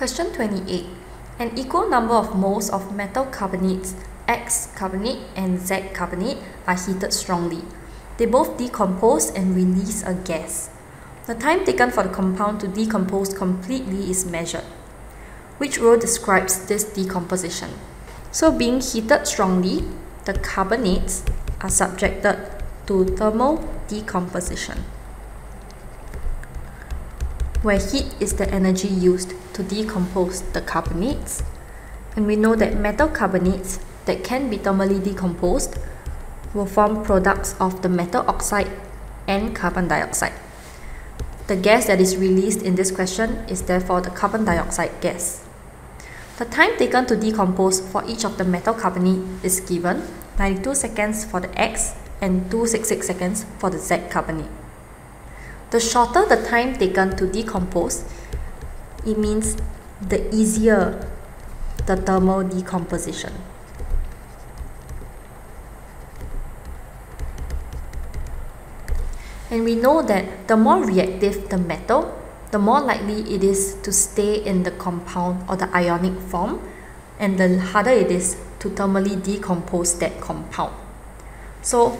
Question 28. An equal number of moles of metal carbonates X carbonate and Z carbonate are heated strongly. They both decompose and release a gas. The time taken for the compound to decompose completely is measured. Which row describes this decomposition? So being heated strongly, the carbonates are subjected to thermal decomposition where heat is the energy used to decompose the carbonates. And we know that metal carbonates that can be thermally decomposed will form products of the metal oxide and carbon dioxide. The gas that is released in this question is therefore the carbon dioxide gas. The time taken to decompose for each of the metal carbonate is given 92 seconds for the X and 266 seconds for the Z carbonate. The shorter the time taken to decompose, it means the easier the thermal decomposition. And we know that the more reactive the metal, the more likely it is to stay in the compound or the ionic form, and the harder it is to thermally decompose that compound. So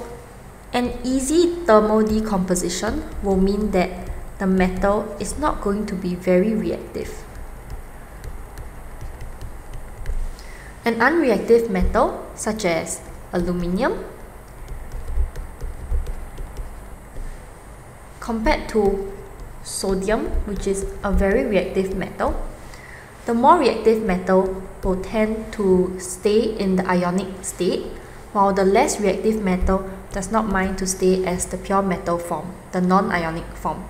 an easy thermal decomposition will mean that the metal is not going to be very reactive. An unreactive metal such as aluminium compared to sodium which is a very reactive metal the more reactive metal will tend to stay in the ionic state while the less reactive metal does not mind to stay as the pure metal form, the non-ionic form.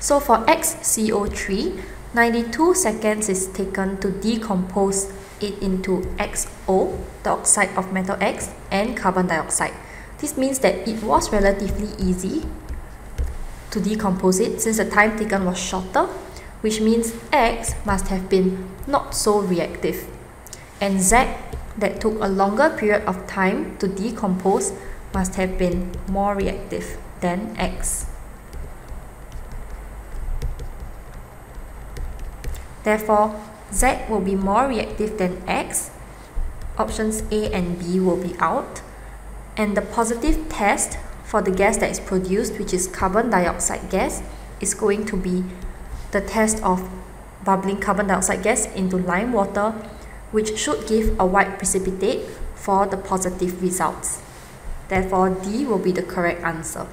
So for XCO3, 92 seconds is taken to decompose it into XO, the oxide of metal X, and carbon dioxide. This means that it was relatively easy to decompose it since the time taken was shorter, which means X must have been not so reactive. And Z that took a longer period of time to decompose must have been more reactive than X. Therefore, Z will be more reactive than X. Options A and B will be out. And the positive test for the gas that is produced, which is carbon dioxide gas, is going to be the test of bubbling carbon dioxide gas into lime water which should give a white precipitate for the positive results. Therefore, D will be the correct answer.